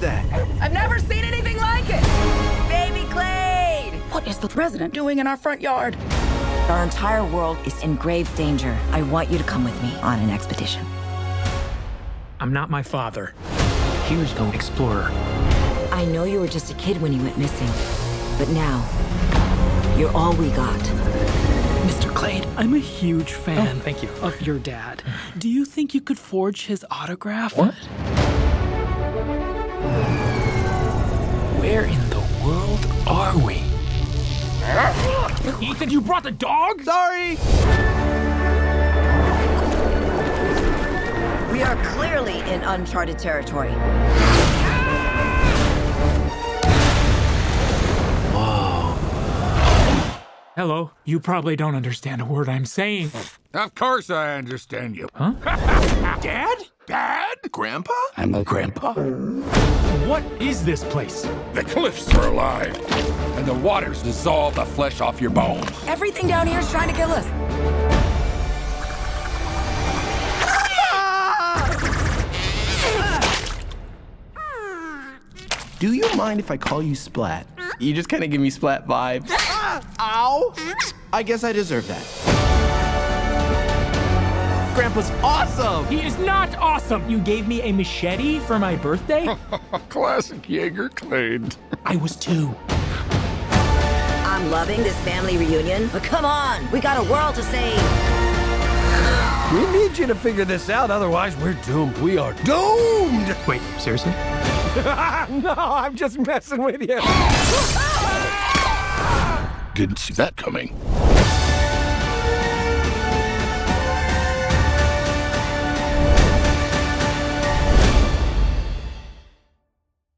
that? I've never seen anything like it! Baby Clade! What is the president doing in our front yard? Our entire world is in grave danger. I want you to come with me on an expedition. I'm not my father. He was no explorer. I know you were just a kid when you went missing, but now, you're all we got. Mr. Clade, I'm a huge fan. Oh, thank you. Of your dad. Do you think you could forge his autograph? What? Where in the world are we? Ethan, you brought the dog? Sorry! We are clearly in uncharted territory. Hello. You probably don't understand a word I'm saying. Of course I understand you. Huh? Dad? Dad? Grandpa? I'm a grandpa. What is this place? The cliffs are alive, and the waters dissolve the flesh off your bones. Everything down here is trying to kill us. Do you mind if I call you Splat? You just kind of give me Splat vibes. Ow! I guess I deserve that. Grandpa's awesome! He is not awesome. You gave me a machete for my birthday? Classic Jaeger Clade. I was two. I'm loving this family reunion, but come on, we got a world to save. We need you to figure this out, otherwise we're doomed. We are doomed! Wait, seriously? no, I'm just messing with you. Didn't see that coming.